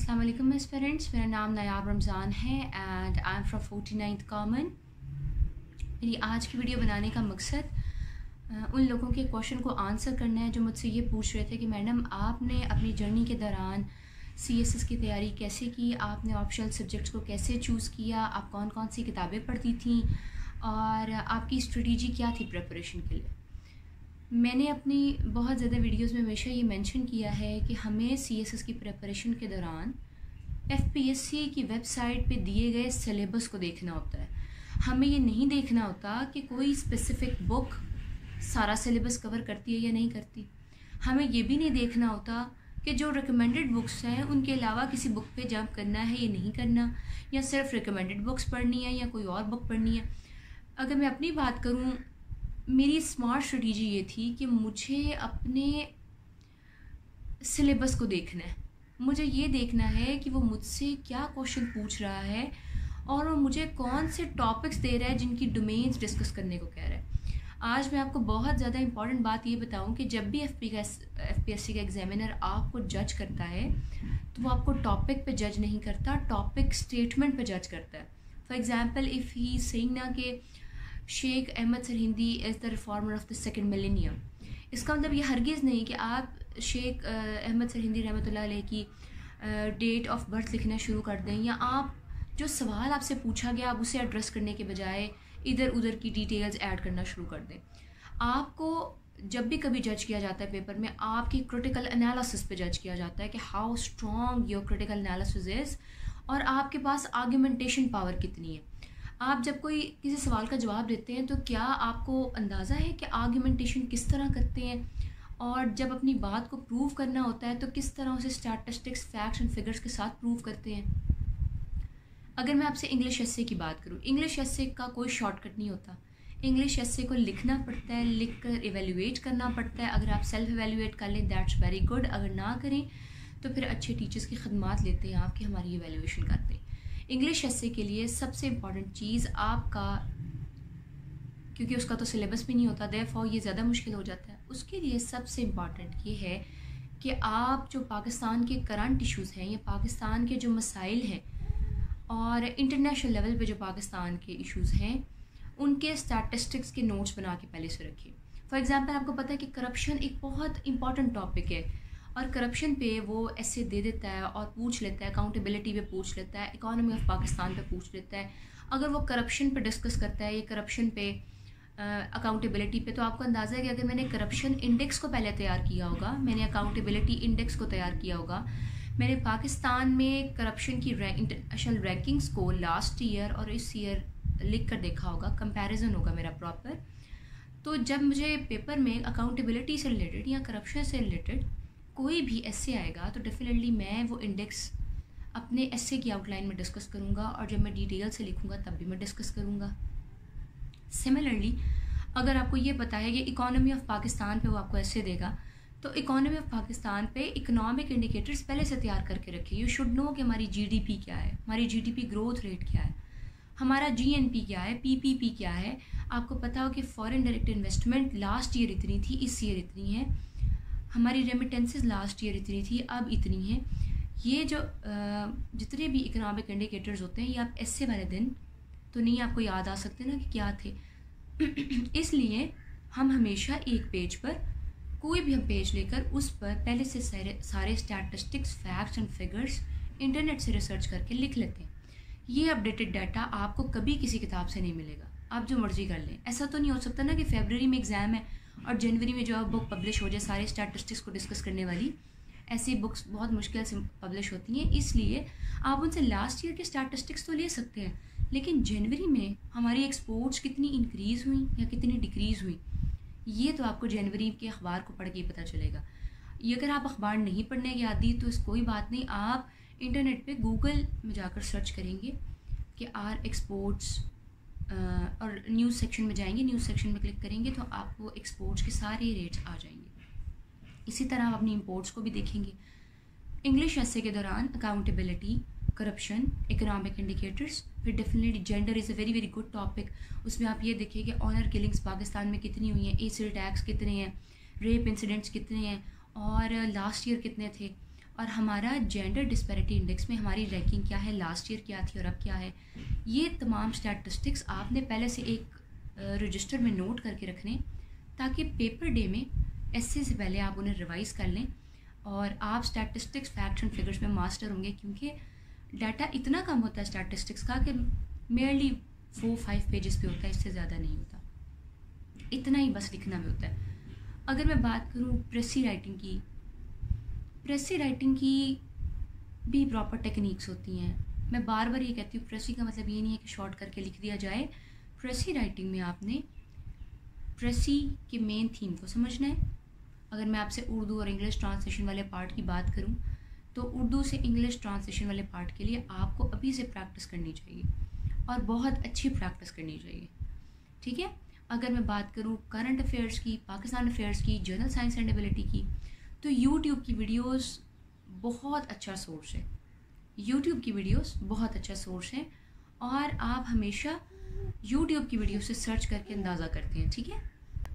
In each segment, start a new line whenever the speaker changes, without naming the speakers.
अस्सलाम वालेकुम miss parents मेरा नाम नायाब रमज़ान है and I am from forty ninth common मेरी आज की वीडियो बनाने का मकसद उन लोगों के क्वेश्चन को आंसर करना है जो मुझसे ये पूछ रहे थे कि, मैडम, आपने अपनी जर्नी के दौरान सी एस एस की तैयारी कैसे की? आपने ऑप्शनल सब्जेक्ट्स को कैसे चूज़ किया? आप कौन कौन सी किताबें पढ़ती थी? और आपकी स्ट्रेटजी क्या थी प्रिपरेशन के लिए? मैंने अपनी बहुत ज़्यादा वीडियोस में हमेशा ये मेंशन किया है कि हमें सीएसएस की प्रिपरेशन के दौरान एफपीएससी की वेबसाइट पे दिए गए सिलेबस को देखना होता है। हमें ये नहीं देखना होता कि कोई स्पेसिफ़िक बुक सारा सिलेबस कवर करती है या नहीं करती। हमें ये भी नहीं देखना होता कि जो रिकमेंडेड बुक्स हैं, उनके अलावा किसी बुक पे जंप करना है या नहीं करना, या सिर्फ़ रिकमेंडेड बुक्स पढ़नी है या कोई और बुक पढ़नी है। अगर मैं अपनी बात करूँ मेरी स्मार्ट स्ट्रेटजी ये थी कि मुझे अपने सिलेबस को देखना है। मुझे ये देखना है कि वो मुझसे क्या क्वेश्चन पूछ रहा है और वो मुझे कौन से टॉपिक्स दे रहा है जिनकी डोमेन्स डिस्कस करने को कह रहा है। आज मैं आपको बहुत ज़्यादा इंपॉर्टेंट बात ये बताऊँ कि जब भी एफ़ पी का एफ़ पी एस सी का एग्जामिनर आपको जज करता है तो वो आपको टॉपिक पे जज नहीं करता टॉपिक स्टेटमेंट पे जज करता है। For example if he saying ना कि Sheikh Ahmad Sirhindi is the reformer of the second millennium इसका मतलब ये हरगिज़ नहीं कि आप शेख अहमद सरहिंदी रहमत की डेट ऑफ़ बर्थ लिखना शुरू कर दें या आप जो सवाल आपसे पूछा गया आप उसे एड्रेस करने के बजाय इधर उधर की डिटेल्स ऐड करना शुरू कर दें। आपको जब भी कभी जज किया जाता है पेपर में, आपकी क्रिटिकल एनालिसिस पे जज किया जाता है कि how strong your critical analysis is और आपके पास आर्ग्यूमेंटेशन पावर कितनी है। आप जब कोई किसी सवाल का जवाब देते हैं तो क्या आपको अंदाज़ा है कि आर्ग्यूमेंटेशन किस तरह करते हैं? और जब अपनी बात को प्रूव करना होता है तो किस तरह उसे स्टैटिस्टिक्स फैक्ट्स एंड फिगर्स के साथ प्रूव करते हैं? अगर मैं आपसे इंग्लिश एस्से की बात करूँ इंग्लिश एस्से का कोई शॉर्टकट नहीं होता। इंग्लिश एस्से को लिखना पड़ता है लिख कर एवेल्यूएट करना पड़ता है। अगर आप सेल्फ एवेल्यूएट कर लें दैट्स वेरी गुड अगर ना करें तो फिर अच्छे टीचर्स की खदमात लेते हैं आपकी हमारी एवेल्यूएशन करते हैं। इंग्लिश एस्से के लिए सबसे इंपॉर्टेंट चीज़ आपका, क्योंकि उसका तो सिलेबस भी नहीं होता दे फॉर ये ज़्यादा मुश्किल हो जाता है। उसके लिए सबसे इंपॉर्टेंट ये है कि आप जो पाकिस्तान के करंट इश्यूज़ हैं या पाकिस्तान के जो मसाइल हैं और इंटरनेशनल लेवल पे जो पाकिस्तान के इश्यूज़ हैं, उनके स्टैटिस्टिक्स के नोट्स बना के पहले से रखिए फॉर एग्ज़ाम्पल आपको पता है कि करप्शन एक बहुत इंपॉर्टेंट टॉपिक है। और करप्शन पे वो ऐसे दे देता है और पूछ लेता है अकाउंटेबिलिटी पे पूछ लेता है इकोनॉमी ऑफ़ पाकिस्तान पे पूछ लेता है। अगर वो करप्शन पे डिस्कस करता है, या करप्शन पे अकाउंटेबिलिटी पे तो आपको अंदाज़ा है कि अगर मैंने करप्शन इंडेक्स को पहले तैयार किया होगा, मैंने अकाउंटेबिलिटी इंडेक्स को तैयार किया होगा, मैंने पाकिस्तान में करप्शन की इंटरनेशनल रैंकिंग्स को लास्ट ईयर और इस ईयर लिख कर देखा होगा कंपैरिजन होगा मेरा प्रॉपर तो जब मुझे पेपर में अकाउंटेबिलिटी से रिलेटेड या करप्शन से रिलेटेड कोई भी ऐसे आएगा तो डेफिनेटली मैं वो इंडेक्स अपने ऐसे की आउटलाइन में डिस्कस करूँगा और जब मैं डिटेल से लिखूँगा, तब भी मैं डिस्कस करूँगा। सिमिलरली अगर आपको ये पता है कि इकोनॉमी ऑफ़ पाकिस्तान पे वो आपको ऐसे देगा तो इकोनॉमी ऑफ़ पाकिस्तान पे इकोनॉमिक इंडिकेटर्स पहले से तैयार करके रखिए। यू शुड नो कि हमारी जीडीपी क्या है, हमारी जीडीपी ग्रोथ रेट क्या है, हमारा जीएनपी क्या है पीपीपी क्या है। आपको पता हो कि foreign direct investment last year इतनी थी, इस ईयर इतनी है। हमारी रेमिटेंसेस लास्ट ईयर इतनी थी, अब इतनी है। ये जो जितने भी इकनॉमिक इंडिकेटर्स होते हैं, ये आप ऐसे वाले दिन तो नहीं आपको याद आ सकते ना कि क्या थे। इसलिए हम हमेशा एक पेज पर, कोई भी हम पेज लेकर उस पर पहले से सारे सारे statistics facts and figures internet से रिसर्च करके लिख लेते हैं। ये अपडेटेड डाटा आपको कभी किसी किताब से नहीं मिलेगा। आप जो मर्ज़ी कर लें। ऐसा तो नहीं हो सकता ना कि फेबररी में एग्ज़ाम है और जनवरी में जो अब बुक पब्लिश हो जाए, सारे स्टैटिस्टिक्स को डिस्कस करने वाली, ऐसी बुक्स बहुत मुश्किल से पब्लिश होती हैं। इसलिए आप उनसे लास्ट ईयर के स्टैटिस्टिक्स तो ले सकते हैं, लेकिन जनवरी में हमारी एक्सपोर्ट्स कितनी इंक्रीज़ हुई या कितनी डिक्रीज़ हुई, ये तो आपको जनवरी के अखबार को पढ़ के ही पता चलेगा। ये अगर आप अखबार नहीं पढ़ने की आदि तो इस कोई बात नहीं, आप इंटरनेट पे गूगल में जाकर सर्च करेंगे कि आर एक्सपोर्ट्स और न्यूज़ सेक्शन में जाएँगे न्यूज़ सेक्शन में क्लिक करेंगे तो आपको एक्सपोर्ट्स के सारे रेट्स आ जाएँगे। इसी तरह आप अपनी इम्पोर्ट्स को भी देखेंगे। इंग्लिश ऐसे के दौरान अकाउंटेबिलिटी करप्शन इकोनॉमिक इंडिकेटर्स फिर definitely gender is a very very good topic उसमें आप ये देखिए कि ऑनर किलिंग्स पाकिस्तान में कितनी हुई हैं एसिड अटैक्स कितने हैं रेप इंसिडेंट्स कितने हैं और लास्ट ईयर कितने थे। और हमारा जेंडर डिस्पैरिटी इंडेक्स में हमारी रैंकिंग क्या है लास्ट ईयर क्या थी और अब क्या है, ये तमाम स्टैटिस्टिक्स आपने पहले से एक रजिस्टर में नोट करके रखने, ताकि पेपर डे में ऐसे से पहले आप उन्हें रिवाइज़ कर लें और आप स्टैटिस्टिक्स फैक्ट्स एंड फिगर्स में मास्टर होंगे क्योंकि डाटा इतना कम होता है स्टैटिस्टिक्स का कि मेयरली फोर फाइव पेजेस पे होता है, इससे ज़्यादा नहीं होता। इतना ही बस लिखना भी होता है। अगर मैं बात करूँ प्रेसी राइटिंग की प्रेसी राइटिंग की भी प्रॉपर टेक्निक्स होती हैं। मैं बार बार ये कहती हूँ प्रेसी का मतलब ये नहीं है कि शॉर्ट करके लिख दिया जाए। प्रेसी राइटिंग में आपने प्रेसी के मेन थीम को समझना है। अगर मैं आपसे उर्दू और इंग्लिश ट्रांसलेशन वाले पार्ट की बात करूँ तो उर्दू से इंग्लिश ट्रांसलेशन वाले पार्ट के लिए आपको अभी से प्रैक्टिस करनी चाहिए और बहुत अच्छी प्रैक्टिस करनी चाहिए। ठीक है? अगर मैं बात करूँ करंट अफेयर्स की, पाकिस्तान अफेयर्स की जनरल साइंस एंड एबिलिटी की तो यूट्यूब की वीडियोस बहुत अच्छा सोर्स है। यूट्यूब की वीडियोस बहुत अच्छा सोर्स है और आप हमेशा यूट्यूब की वीडियो से सर्च करके अंदाज़ा करते हैं, ठीक है?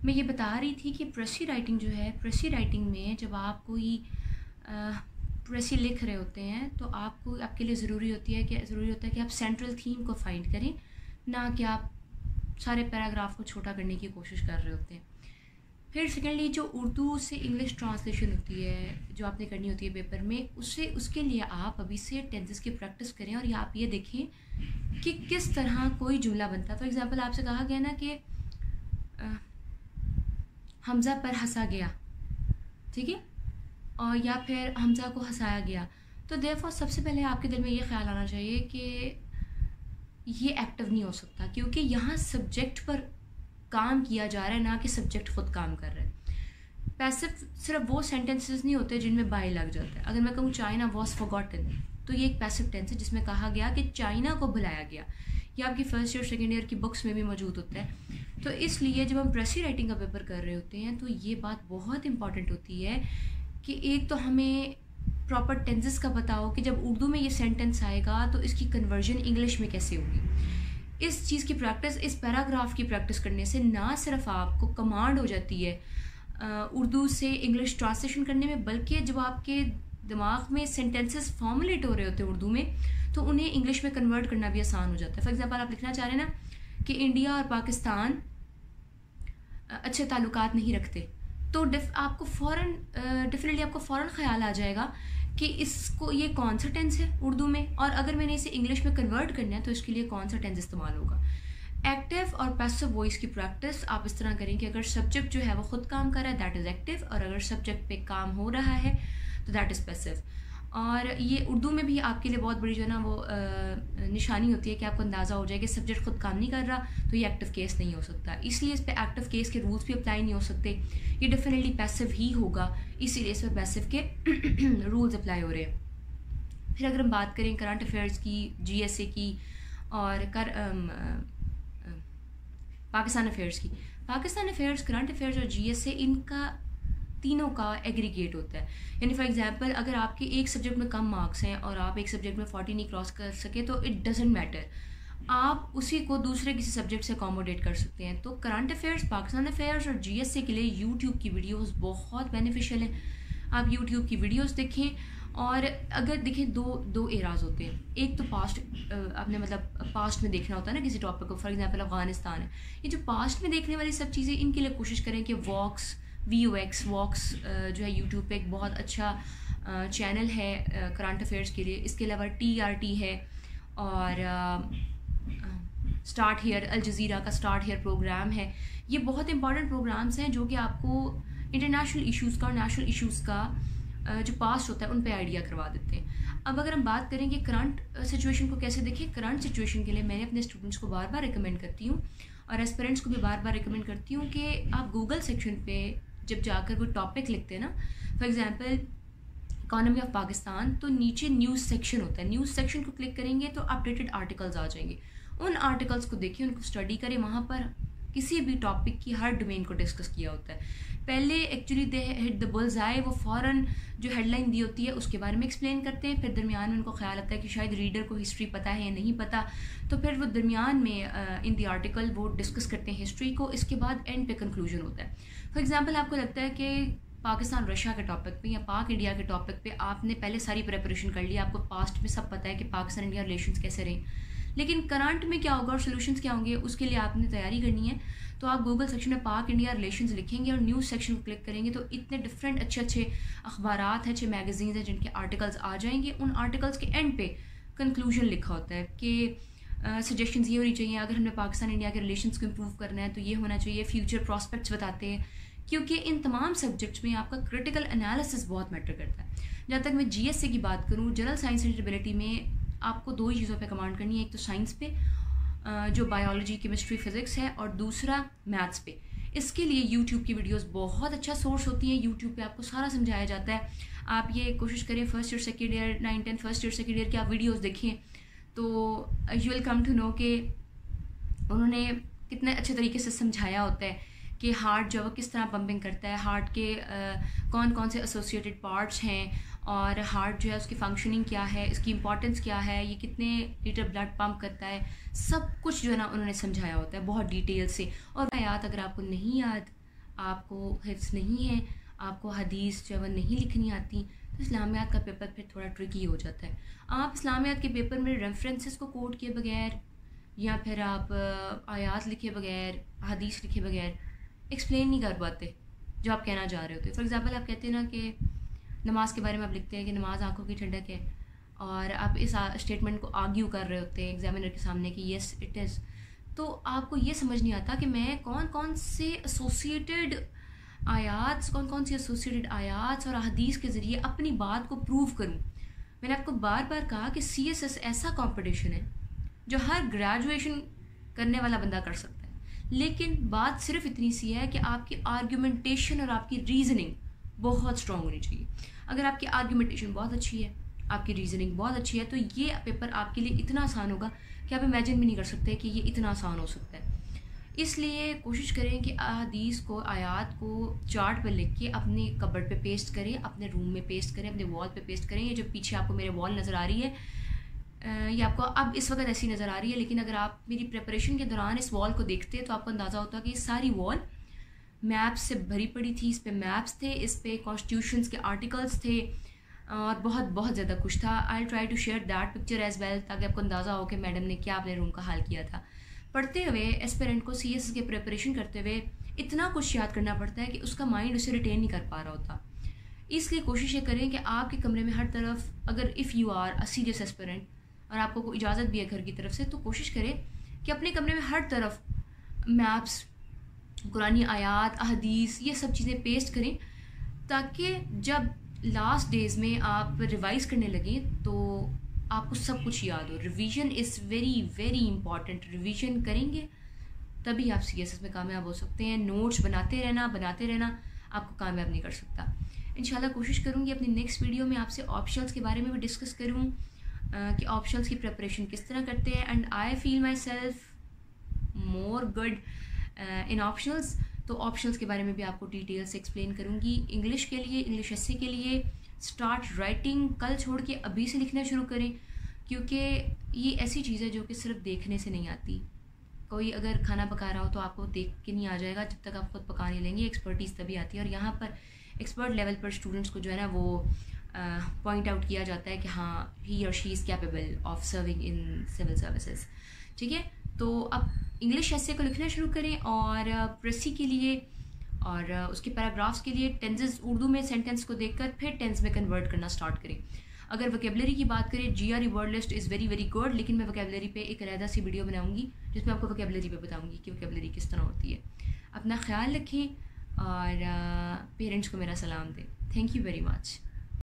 मैं ये बता रही थी कि प्रेसी राइटिंग जो है प्रेसी राइटिंग में जब आप कोई प्रेसी लिख रहे होते हैं तो आपको, आपके लिए ज़रूरी होती है कि, ज़रूरी होता है कि आप सेंट्रल थीम को फाइंड करें, ना कि आप सारे पैराग्राफ को छोटा करने की कोशिश कर रहे होते हैं। फिर सेकेंडली जो उर्दू से इंग्लिश ट्रांसलेशन होती है, जो आपने करनी होती है पेपर में, उससे, उसके लिए आप अभी से टेंसेस की प्रैक्टिस करें और आप ये देखें कि किस तरह कोई जुमला बनता है। फॉर एग्ज़ाम्पल आपसे कहा गया ना कि हमज़ा पर हंसा गया, ठीक है? और या फिर हमज़ा को हंसाया गया। तो देर सबसे पहले आपके दिल में ये ख्याल आना चाहिए कि ये एक्टिव नहीं हो सकता, क्योंकि यहाँ सब्जेक्ट पर काम किया जा रहा है, ना कि सब्जेक्ट खुद काम कर रहा है। पैसिव सिर्फ़ वो सेंटेंसेस नहीं होते जिनमें बाई लग जाता है। अगर मैं कहूँ चाइना वॉज़ फॉगॉटन तो ये एक पैसिव टेंस है जिसमें कहा गया कि चाइना को भुलाया गया। ये आपकी फ़र्स्ट ईयर सेकेंड ईयर की बुक्स में भी मौजूद होता है। तो इसलिए जब हम प्रेसी राइटिंग का पेपर कर रहे होते हैं तो ये बात बहुत इंपॉर्टेंट होती है कि एक तो हमें प्रॉपर टेंसेस का हो कि जब उर्दू में ये सेंटेंस आएगा तो इसकी कन्वर्जन इंग्लिश में कैसे होगी। इस चीज़ की प्रैक्टिस इस पैराग्राफ की प्रैक्टिस करने से ना सिर्फ़ आपको कमांड हो जाती है उर्दू से इंग्लिश ट्रांसलेशन करने में, बल्कि जब आपके दिमाग में सेंटेंसेस फॉर्मुलेट हो रहे होते हैं उर्दू में तो उन्हें इंग्लिश में कन्वर्ट करना भी आसान हो जाता है। फॉर एग्ज़ाम्पल आप लिखना चाह रहे हैं ना कि इंडिया और पाकिस्तान अच्छे ताल्लुकात नहीं रखते तो डिफ आपको फ़ौर डेफिनेटली आपको फ़ौर ख्याल आ जाएगा कि इसको, ये कौन सा टेंस है उर्दू में? और अगर मैंने इसे इंग्लिश में कन्वर्ट करना है तो इसके लिए कौन सा टेंस इस्तेमाल होगा? एक्टिव और पैसिव वॉइस की प्रैक्टिस आप इस तरह करें कि अगर सब्जेक्ट जो है, वो खुद काम कर रहा है दैट इज़ एक्टिव और अगर सब्जेक्ट पे काम हो रहा है तो दैट इज़ पैसिव और ये उर्दू में भी आपके लिए बहुत बड़ी जो है ना वो आ, निशानी होती है कि आपको अंदाज़ा हो जाए कि सब्जेक्ट खुद काम नहीं कर रहा तो ये एक्टिव केस नहीं हो सकता। इसलिए इस पर एक्टिव केस के रूल्स भी अप्लाई नहीं हो सकते। ये डेफिनेटली पैसिव ही होगा इसीलिए इस पर पैसिव के रूल्स अप्लाई हो रहे हैं। फिर अगर हम बात करें करंट अफेयर्स की जीएसए की और कर पाकिस्तान अफेयर्स की पाकिस्तान अफेयर्स करंट अफेयर्स और जीएसए इनका तीनों का एग्रीगेट होता है। यानी फॉर एग्जांपल अगर आपके एक सब्जेक्ट में कम मार्क्स हैं और आप एक सब्जेक्ट में फोर्टी नहीं क्रॉस कर सके तो इट डजेंट मैटर आप उसी को दूसरे किसी सब्जेक्ट से अकोमोडेट कर सकते हैं। तो करंट अफेयर्स पाकिस्तान अफेयर्स और जीएसए के लिए यूट्यूब की वीडियोस बहुत बेनिफिशियल हैं। आप यूट्यूब की वीडियोस देखें और अगर देखें दो दो एराज होते हैं। एक तो पास्ट आपने मतलब पास्ट में देखना होता है ना किसी टॉपिक को। फॉर एग्जांपल अफ़गानिस्तान है। ये जो पास्ट में देखने वाली सब चीज़ें, इनके लिए कोशिश करें कि Vox V U X Vox जो है यूट्यूब पे एक बहुत अच्छा चैनल है करंट अफेयर्स के लिए। इसके अलावा टी आर टी है और स्टार्ट हेयर अल जज़ीरा का स्टार्ट हेयर प्रोग्राम है। ये बहुत इंपॉर्टेंट प्रोग्राम्स हैं जो कि आपको इंटरनेशनल इश्यूज़ का और नेशनल इश्यूज़ का जो पास्ट होता है उन पर आइडिया करवा देते हैं। अब अगर हम बात करें कि करंट सिचुएशन को कैसे देखें करंट सिचुएशन के लिए मैंने अपने स्टूडेंट्स को बार बार रिकमेंड करती हूँ और एस्पेरेंट्स को भी बार बार रिकमेंड करती हूँ कि आप गूगल सेक्शन पे जब जाकर वो टॉपिक लिखते हैं ना for example economy of Pakistan तो नीचे न्यूज़ सेक्शन होता है। न्यूज़ सेक्शन को क्लिक करेंगे तो अपडेटेड आर्टिकल्स आ जाएँगे। उन आर्टिकल्स को देखिए, उनको स्टडी करें। वहाँ पर किसी भी टॉपिक की हर डोमेन को डिस्कस किया होता है। पहले actually they hit the bulls आए, वो फ़ौरन जो हेडलाइन दी होती है, उसके बारे में एक्सप्लेन करते हैं, फिर दरमियान में उनको ख्याल आता है कि शायद रीडर को हिस्ट्री पता है या नहीं पता। तो फिर वो दरमियान में इन दी आर्टिकल वो डिस्कस करते हैं हिस्ट्री को, इसके बाद एंड पे कंक्लूजन होता है। फॉर एग्ज़ाम्पल आपको लगता है कि पाकिस्तान रशिया के टॉपिक पे या पाक इंडिया के टॉपिक पे आपने पहले सारी प्रेपरेशन कर ली, आपको पास्ट में सब पता है कि पाकिस्तान इंडिया रिलेशन कैसे रहे। लेकिन करंट में क्या होगा और सोल्यूशन क्या होंगे, उसके लिए आपने तैयारी करनी है। तो आप गूगल सेक्शन में पाक इंडिया रिलेशन लिखेंगे और न्यूज़ सेक्शन को क्लिक करेंगे तो इतने डिफरेंट अच्छे अच्छे अखबार हैं, अच्छे मैगजीन्स हैं जिनके आर्टिकल्स आ जाएँगे। उन आर्टिकल्स के एंड पे कंक्लूजन लिखा होता है कि सजेशंस ये होनी चाहिए, अगर हमने पाकिस्तान इंडिया के रिलेशन को इम्प्रूव करना है तो ये होना चाहिए फ्यूचर प्रॉस्पेक्ट्स बताते हैं। क्योंकि इन तमाम सब्जेक्ट्स में आपका क्रिटिकल एनालिसिस बहुत मैटर करता है। जहाँ तक मैं जी की बात करूँ जनरल साइंस एंड एबिलिटी में आपको दो ही चीज़ों पे कमांड करनी है, एक तो साइंस पे जो बायोलॉजी केमिस्ट्री फिज़िक्स है और दूसरा मैथ्स पे। इसके लिए यूट्यूब की वीडियोस बहुत अच्छा सोर्स होती हैं। यूट्यूब पे आपको सारा समझाया जाता है। आप ये कोशिश करें first year second year nine tenth first year second year की आप वीडियोज़ देखें। तो you will come to know कि उन्होंने कितने अच्छे तरीके से समझाया होता है कि हार्ट जो है किस तरह पंपिंग करता है। हार्ट के आ, कौन कौन से एसोसिएटेड पार्ट्स हैं और हार्ट जो है उसकी फंक्शनिंग क्या है, इसकी इंपॉर्टेंस क्या है, ये कितने लीटर ब्लड पंप करता है, सब कुछ जो है ना उन्होंने समझाया होता है बहुत डिटेल से। और याद, अगर आपको नहीं याद, आपको हिफ्स नहीं है, आपको हदीस जो है नहीं लिखनी आती तो इस्लामियात का पेपर फिर थोड़ा ट्रिकी हो जाता है। आप इस्लामियात के पेपर में रेफरेंसेस को कोट किए बगैर, या फिर आप आयात लिखे बगैर, हदीस लिखे बगैर एक्सप्लेन नहीं कर पाते जो आप कहना चाह रहे होते। फॉर एग्ज़ाम्पल आप कहते हैं ना कि नमाज़ के बारे में आप लिखते हैं कि नमाज़ आँखों की ठंडक है, और आप इस स्टेटमेंट को आर्ग्यू कर रहे होते हैं एग्जामिनर के सामने कि येस इट इज़ तो आपको ये समझ नहीं आता कि मैं कौन कौन से एसोसिएटेड आयात कौन कौन सी एसोसिएटेड आयात और हदीस के ज़रिए अपनी बात को प्रूव करूँ। मैंने आपको बार बार कहा कि सी एस एस ऐसा कॉम्पिटिशन है जो हर ग्रेजुएशन करने वाला बंदा कर सकता है। लेकिन बात सिर्फ़ इतनी सी है कि आपकी आर्ग्यूमेंटेशन और आपकी रीजनिंग बहुत स्ट्रांग होनी चाहिए। अगर आपकी आर्ग्यूमेंटेशन बहुत अच्छी है, आपकी रीजनिंग बहुत अच्छी है तो ये पेपर आपके लिए इतना आसान होगा कि आप इमेजिन भी नहीं कर सकते कि ये इतना आसान हो सकता है। इसलिए कोशिश करें कि अदीस को, आयात को चार्ट पर लिख के अपने कबर्ड पे पेस्ट करें, अपने रूम में पेस्ट करें, अपने वॉल पे पेस्ट करें। ये जो पीछे आपको मेरे वॉल नज़र आ रही है ये आपको अब इस वक्त ऐसी नज़र आ रही है, लेकिन अगर आप मेरी प्रिपरेशन के दौरान इस वॉल को देखते हैं तो आपको अंदाज़ा होता है कि सारी वॉल मैप्स से भरी पड़ी थी, इस पर मैप्स थे, इस पर कॉन्स्टिट्यूशन के आर्टिकल्स थे, और बहुत बहुत ज़्यादा कुछ था। I try to share that picture as well ताकि आपको अंदाज़ा हो कि मैडम ने क्या अपने रूम का हाल किया था। पढ़ते हुए एस्पेरेंट को सी एस के प्रिपरेशन करते हुए, इतना कुछ याद करना पड़ता है कि उसका माइंड उसे रिटेन नहीं कर पा रहा होता। इसलिए कोशिश ये करें कि आपके कमरे में हर तरफ़, अगर if you are a serious aspirant और आपको कोई इजाज़त भी है घर की तरफ़ से तो कोशिश करें कि अपने कमरे में हर तरफ़ मैप्स कुरानी आयात, अहदीस, ये सब चीज़ें पेस्ट करें ताकि जब लास्ट डेज़ में आप रिवाइज़ करने लगें तो आपको सब कुछ याद हो। Revision is very very important revision करेंगे तभी आप सी में कामयाब हो सकते हैं। नोट्स बनाते रहना बनाते रहना आपको कामयाब नहीं कर सकता। इन कोशिश करूँगी अपनी नेक्स्ट वीडियो में आपसे ऑप्शंस के बारे में भी डिस्कस करूँ कि ऑप्शंस की प्रिपरेशन किस तरह करते हैं। And I feel myself more good in optionals तो ऑप्शनल्स के बारे में भी आपको डिटेल से एक्सप्लेन करूँगी। इंग्लिश के लिए इंग्लिश एस के लिए स्टार्ट राइटिंग कल छोड़ के अभी से लिखना शुरू करें क्योंकि ये ऐसी चीज़ है जो कि सिर्फ़ देखने से नहीं आती। कोई अगर खाना पका रहा हो तो आपको देख के नहीं आ जाएगा जब तक आप खुद पका नहीं लेंगे एक्सपर्टीज़ तभी आती है। और यहाँ पर एक्सपर्ट लेवल पर स्टूडेंट्स को जो है ना वो पॉइंट uh, आउट किया जाता है कि हाँ ही और she is capable of serving in civil services ठीक है? तो अब इंग्लिश ऐसे को लिखना शुरू करें और प्रेसी के लिए और उसके पैराग्राफ्स के लिए टेंसेस उर्दू में सेंटेंस को देखकर फिर टेंस में कन्वर्ट करना स्टार्ट करें। अगर वोकेबलरी की बात करें G R word list is very very good लेकिन मैं वोकेबलरी पे एक अलहदा सी वीडियो बनाऊँगी, जिसमें आपको वोकेबलरी पे बताऊँगी कि वोकेबलरी किस तरह होती है। अपना ख्याल रखें और पेरेंट्स को मेरा सलाम दें। Thank you very much